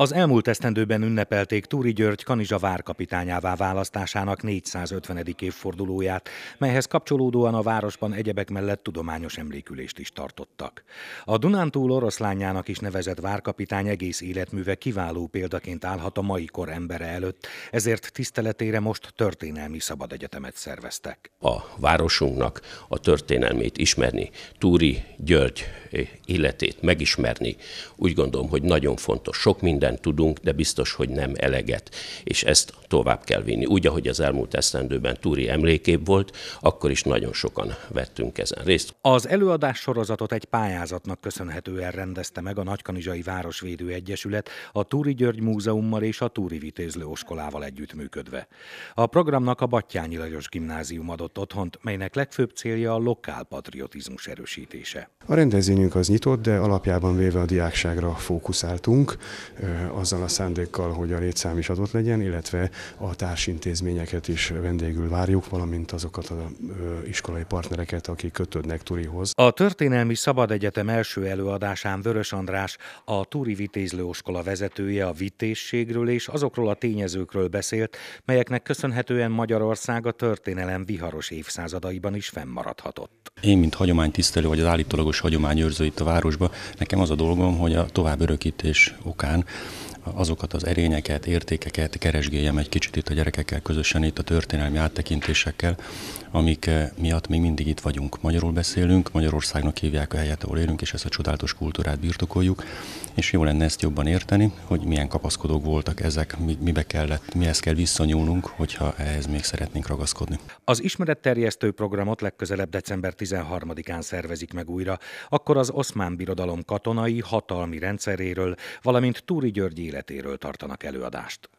Az elmúlt esztendőben ünnepelték Túri György Kanizsa várkapitányává választásának 450. évfordulóját, melyhez kapcsolódóan a városban egyebek mellett tudományos emlékülést is tartottak. A Dunántúl oroszlányának is nevezett várkapitány egész életműve kiváló példaként állhat a mai kor embere előtt, ezért tiszteletére most történelmi szabad egyetemet szerveztek. A városunknak a történelmét ismerni, Túri György életét megismerni, úgy gondolom, hogy nagyon fontos. Sok minden mindent tudunk, de biztos, hogy nem eleget, és ezt tovább kell vinni. Úgy, ahogy az elmúlt esztendőben Túri emlékép volt, akkor is nagyon sokan vettünk ezen részt. Az előadás sorozatot egy pályázatnak köszönhetően rendezte meg a Nagykanizsai Városvédő Egyesület a Túri György Múzeummal és a Túri Vitézlő Oskolával együttműködve. A programnak a Battyányi Lajos Gimnázium adott otthont, melynek legfőbb célja a lokál patriotizmus erősítése. A rendezvényünk az nyitott, de alapjában véve a diákságra fókuszáltunk azzal a szándékkal, hogy a létszám is adott legyen, illetve a társintézményeket is vendégül várjuk, valamint azokat az iskolai partnereket, akik kötődnek Turihoz. A Történelmi Szabad Egyetem első előadásán Vörös András, a Turi Vitézlőoskola vezetője a vitézségről és azokról a tényezőkről beszélt, melyeknek köszönhetően Magyarország a történelem viharos évszázadaiban is fennmaradhatott. Én, mint hagyománytisztelő vagy az állítólagos hagyományőrző itt a városban, nekem az a dolgom, hogy a tovább örökítés okán azokat az erényeket, értékeket keresgéljem egy kicsit itt a gyerekekkel közösen, itt a történelmi áttekintésekkel, amik eh, miatt még mindig itt vagyunk. Magyarul beszélünk, Magyarországnak hívják a helyet, ahol élünk, és ezt a csodálatos kultúrát birtokoljuk, és jó lenne ezt jobban érteni, hogy milyen kapaszkodók voltak ezek, mibe kellett, mihez kell visszanyúlnunk, hogyha ehhez még szeretnénk ragaszkodni. Az ismeretterjesztő programot legközelebb december 13-án szervezik meg újra, akkor az oszmán birodalom katonai, hatalmi rendszeréről, valamint Túri György életéről tartanak előadást.